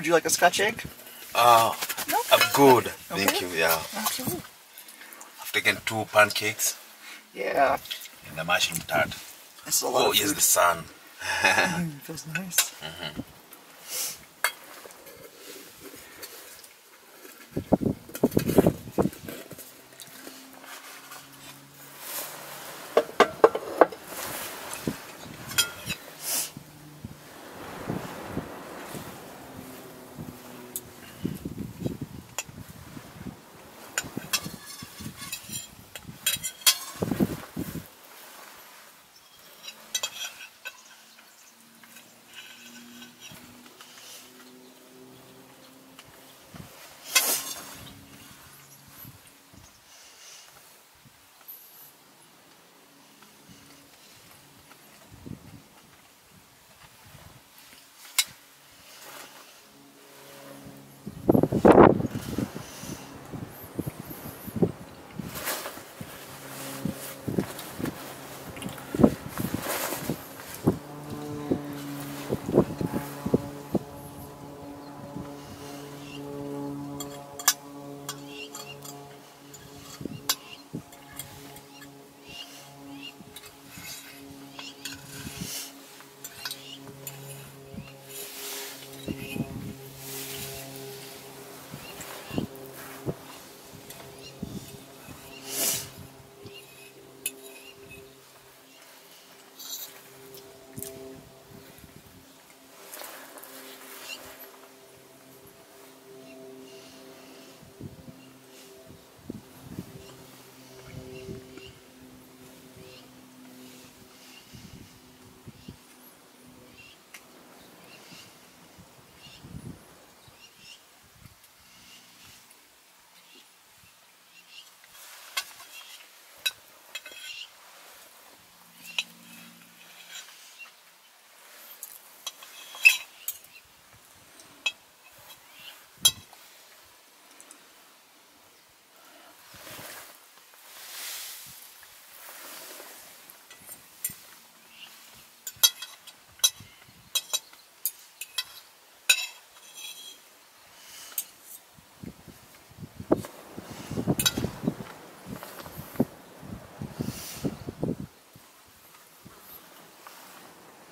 Would you like a scotch egg? Oh, No. I'm good. Thank you. Yeah. Absolutely. I've taken two pancakes Yeah. and a mushroom tart. This is a lot Oh, yes, the sun. Mm, feels nice. Mhm.